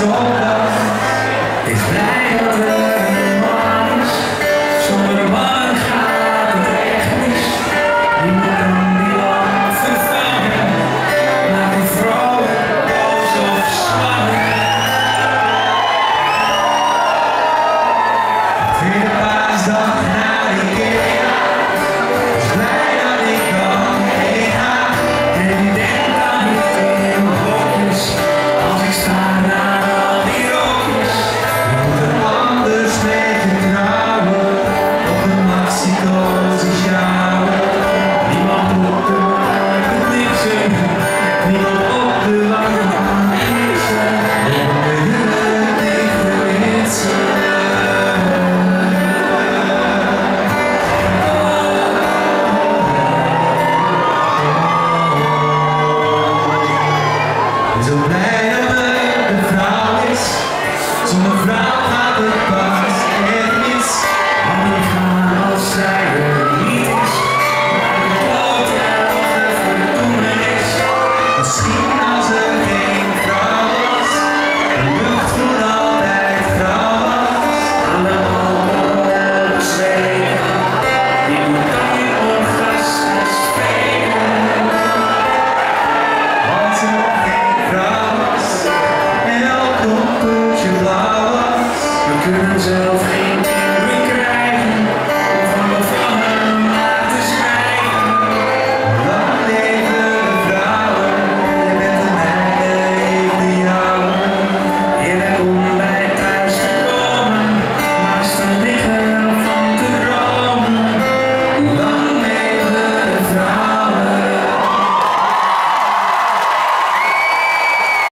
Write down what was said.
박수 zo blij dat mijn een vrouw is. Zonder vrouw gaat het pas.